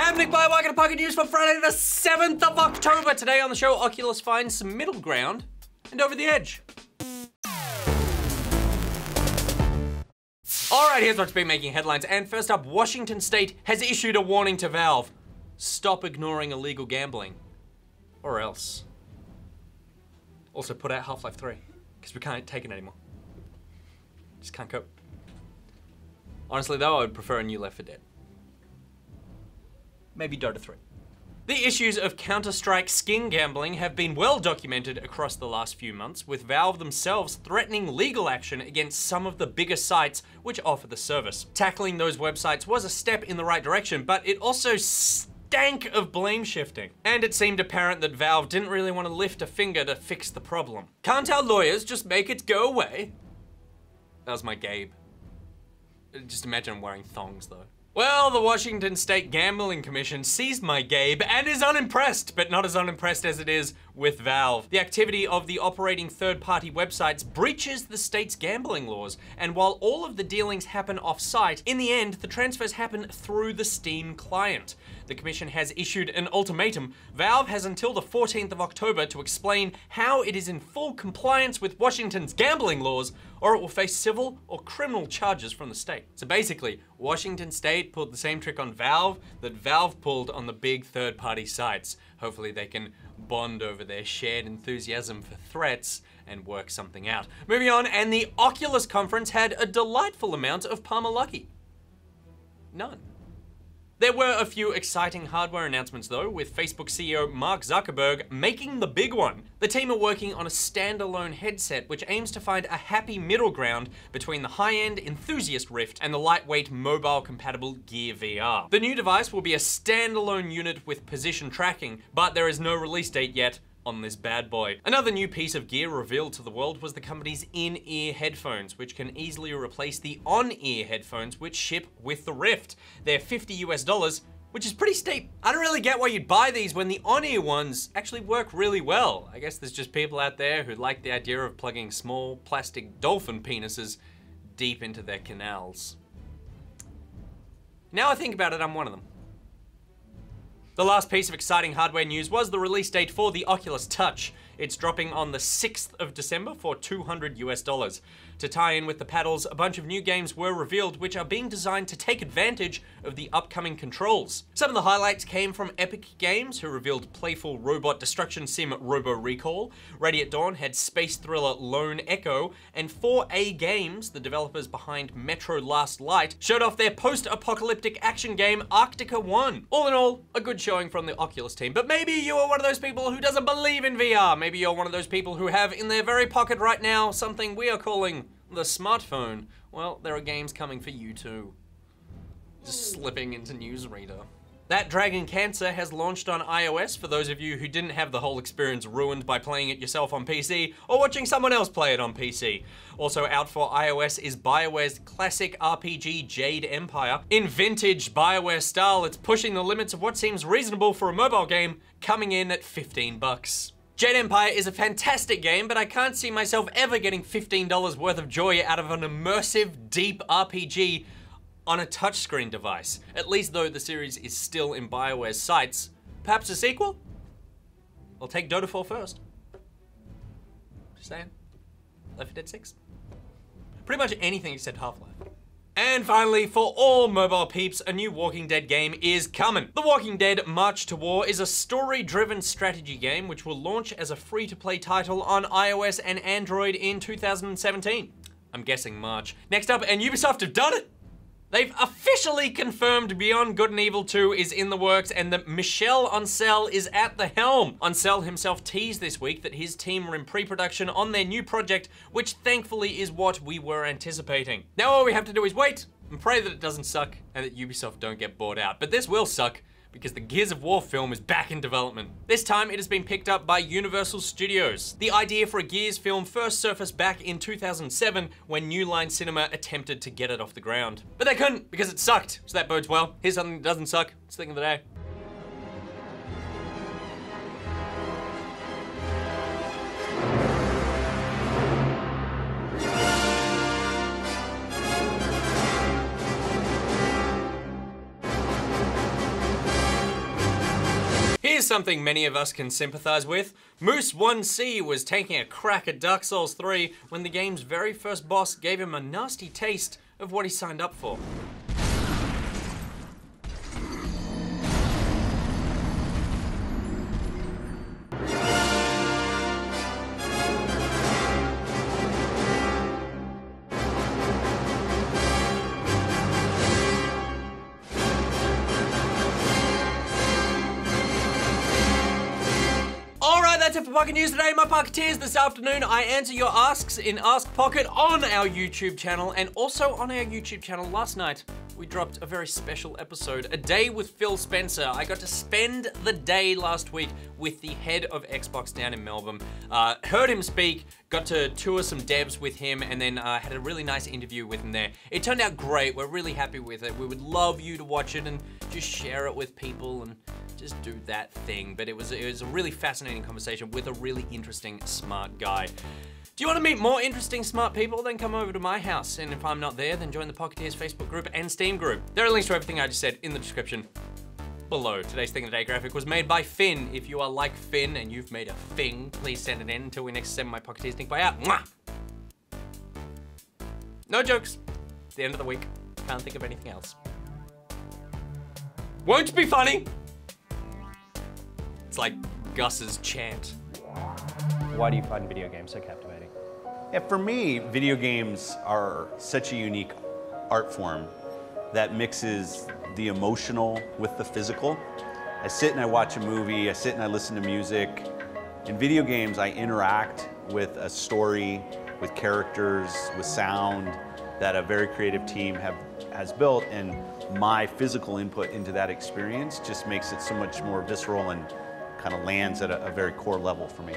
I'm NichBoy, welcome to Pocket News for Friday the 7th of October. Today on the show, Oculus finds some middle ground and over the edge. All right, here's what's been making headlines. And first up, Washington State has issued a warning to Valve. Stop ignoring illegal gambling. Or else. Also put out Half-Life 3, because we can't take it anymore. Just can't cope. Honestly though, I would prefer a new Left 4 Dead. Maybe Dota 3. The issues of Counter-Strike skin gambling have been well documented across the last few months, with Valve themselves threatening legal action against some of the bigger sites which offer the service. Tackling those websites was a step in the right direction, but it also stank of blame shifting. And it seemed apparent that Valve didn't really want to lift a finger to fix the problem. Can't our lawyers just make it go away? That was my Gabe. Just imagine wearing thongs though. Well, the Washington State Gambling Commission seized my Gabe and is unimpressed, but not as unimpressed as it is with Valve. The activity of the operating third-party websites breaches the state's gambling laws, and while all of the dealings happen off-site, in the end, the transfers happen through the Steam client. The commission has issued an ultimatum. Valve has until the 14th of October to explain how it is in full compliance with Washington's gambling laws, or it will face civil or criminal charges from the state. So basically, Washington State pulled the same trick on Valve that Valve pulled on the big third-party sites. Hopefully they can bond over their shared enthusiasm for threats and work something out. Moving on, and the Oculus conference had a delightful amount of Palmer Luckey. None. There were a few exciting hardware announcements though, with Facebook CEO Mark Zuckerberg making the big one. The team are working on a standalone headset which aims to find a happy middle ground between the high-end enthusiast Rift and the lightweight mobile compatible Gear VR. The new device will be a standalone unit with position tracking, but there is no release date yet, on this bad boy. Another new piece of gear revealed to the world was the company's in-ear headphones, which can easily replace the on-ear headphones which ship with the Rift. They're 50 US dollars, which is pretty steep. I don't really get why you'd buy these when the on-ear ones actually work really well. I guess there's just people out there who like the idea of plugging small plastic dolphin penises deep into their canals. Now I think about it, I'm one of them. The last piece of exciting hardware news was the release date for the Oculus Touch. It's dropping on the 6th of December for 200 US dollars. To tie in with the paddles, a bunch of new games were revealed which are being designed to take advantage of the upcoming controls. Some of the highlights came from Epic Games, who revealed playful robot destruction sim Robo Recall. Ready at Dawn had space thriller Lone Echo, and 4A Games, the developers behind Metro Last Light, showed off their post-apocalyptic action game Arctica 1. All in all, a good showing from the Oculus team, but maybe you are one of those people who doesn't believe in VR. Maybe you're one of those people who have in their very pocket right now something we are calling the smartphone, well, there are games coming for you too. Just hmm. slipping into newsreader. That Dragon Cancer has launched on iOS for those of you who didn't have the whole experience ruined by playing it yourself on PC or watching someone else play it on PC. Also out for iOS is BioWare's classic RPG Jade Empire. In vintage BioWare style, it's pushing the limits of what seems reasonable for a mobile game, coming in at 15 bucks. Jade Empire is a fantastic game, but I can't see myself ever getting $15 worth of joy out of an immersive, deep RPG on a touchscreen device. At least though the series is still in BioWare's sights. Perhaps a sequel? I'll take Dota 4 first. Just saying. Left 4 Dead 6. Pretty much anything except Half-Life. And finally, for all mobile peeps, a new Walking Dead game is coming. The Walking Dead March to War is a story-driven strategy game which will launch as a free-to-play title on iOS and Android in 2017. I'm guessing March. Next up, and Ubisoft have done it! They've officially confirmed Beyond Good and Evil 2 is in the works and that Michel Ancel is at the helm. Ancel himself teased this week that his team are in pre-production on their new project, which thankfully is what we were anticipating. Now all we have to do is wait and pray that it doesn't suck and that Ubisoft don't get bought out. But this will suck because the Gears of War film is back in development. This time it has been picked up by Universal Studios. The idea for a Gears film first surfaced back in 2007 when New Line Cinema attempted to get it off the ground. But they couldn't because it sucked, so that bodes well. Here's something that doesn't suck, it's the thing of the day. Something many of us can sympathize with. Moose1C was taking a crack at Dark Souls 3 when the game's very first boss gave him a nasty taste of what he signed up for. For Pocket News today, my Pocketeers. This afternoon, I answer your asks in Ask Pocket on our YouTube channel and also on our YouTube channel last night. We dropped a very special episode, A Day with Phil Spencer. I got to spend the day last week with the head of Xbox down in Melbourne. Uh, heard him speak, got to tour some devs with him, and then uh, had a really nice interview with him there. It turned out great. We're really happy with it. We would love you to watch it and just share it with people and just do that thing. But it was, it was a really fascinating conversation with a really interesting, smart guy. Do you want to meet more interesting, smart people? Then come over to my house. And if I'm not there, then join the Pocketeers Facebook group and Steam group. There are links to everything I just said in the description below. Today's Thing of the Day graphic was made by Finn. If you are like Finn and you've made a thing, please send it in until we next send my Pocketeers NichBoy out. Mwah! No jokes. It's the end of the week. Can't think of anything else. Won't be funny? It's like Gus's chant. Why do you find video games so captivating? Yeah, for me, video games are such a unique art form that mixes the emotional with the physical. I sit and I watch a movie, I sit and I listen to music. In video games, I interact with a story, with characters, with sound that a very creative team have, has built, and my physical input into that experience just makes it so much more visceral and kind of lands at a, a very core level for me.